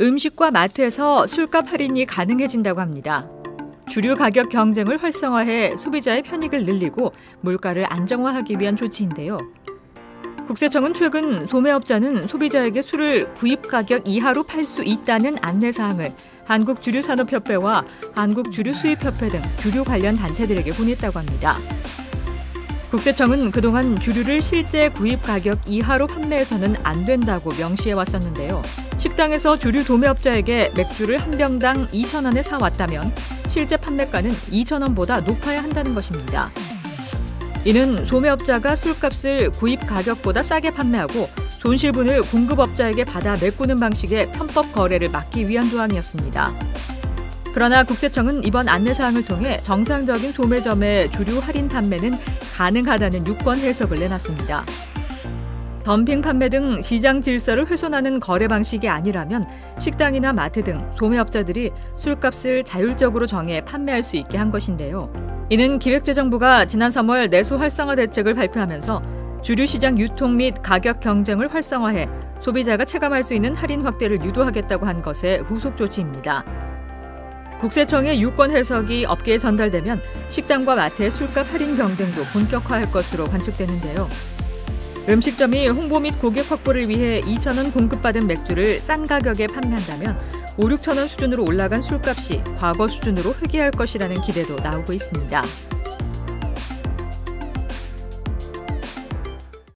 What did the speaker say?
음식과 마트에서 술값 할인이 가능해진다고 합니다. 주류 가격 경쟁을 활성화해 소비자의 편익을 늘리고 물가를 안정화하기 위한 조치인데요. 국세청은 최근 소매업자는 소비자에게 술을 구입 가격 이하로 팔 수 있다는 안내 사항을 한국주류산업협회와 한국주류수입협회 등 주류 관련 단체들에게 보냈다고 합니다. 국세청은 그동안 주류를 실제 구입 가격 이하로 판매해서는 안 된다고 명시해 왔었는데요. 식당에서 주류 도매업자에게 맥주를 한 병당 2,000원에 사왔다면 실제 판매가는 2,000원보다 높아야 한다는 것입니다. 이는 소매업자가 술값을 구입 가격보다 싸게 판매하고 손실분을 공급업자에게 받아 메꾸는 방식의 편법 거래를 막기 위한 조항이었습니다. 그러나 국세청은 이번 안내사항을 통해 정상적인 소매점의 주류 할인 판매는 가능하다는 유권 해석을 내놨습니다. 덤핑 판매 등 시장 질서를 훼손하는 거래 방식이 아니라면 식당이나 마트 등 소매업자들이 술값을 자율적으로 정해 판매할 수 있게 한 것인데요. 이는 기획재정부가 지난 3월 내수 활성화 대책을 발표하면서 주류 시장 유통 및 가격 경쟁을 활성화해 소비자가 체감할 수 있는 할인 확대를 유도하겠다고 한 것의 후속 조치입니다. 국세청의 유권 해석이 업계에 전달되면 식당과 마트의 술값 할인 경쟁도 본격화할 것으로 관측되는데요. 음식점이 홍보 및 고객 확보를 위해 2,000원 공급받은 맥주를 싼 가격에 판매한다면 5, 6천 원 수준으로 올라간 술값이 과거 수준으로 회귀할 것이라는 기대도 나오고 있습니다.